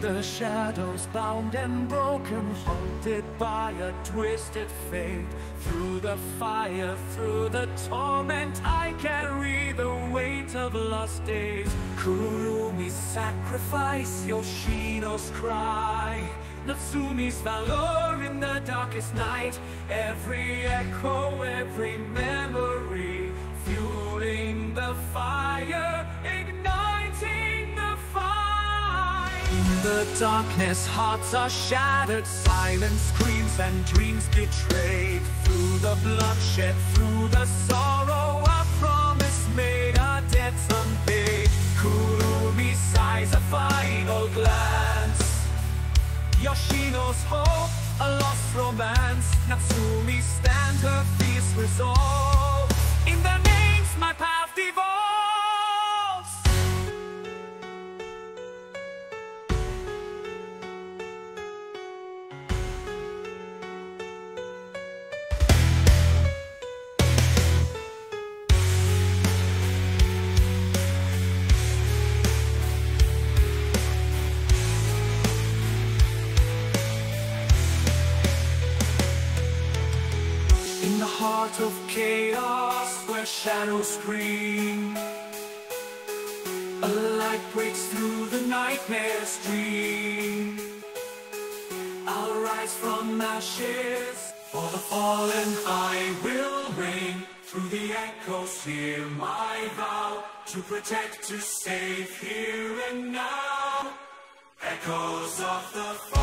the shadows bound and broken, haunted by a twisted fate. Through the fire, through the torment, I carry the weight of lost days. Kurumi's sacrifice, Yoshino's cry. Natsumi's valor in the darkest night. Every echo, every memory, In the darkness, hearts are shattered, silence screams and dreams betrayed. Through the bloodshed, through the sorrow, a promise made, a debt unpaid. Kurumi sighs a final glance. Yoshino's hope, a lost romance. Natsumi heart of chaos, where shadows scream, a light breaks through the nightmare's dream. I'll rise from ashes, for the fallen I will ring. Through the echoes, hear my vow to protect, to save here and now. Echoes of the.